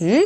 嗯，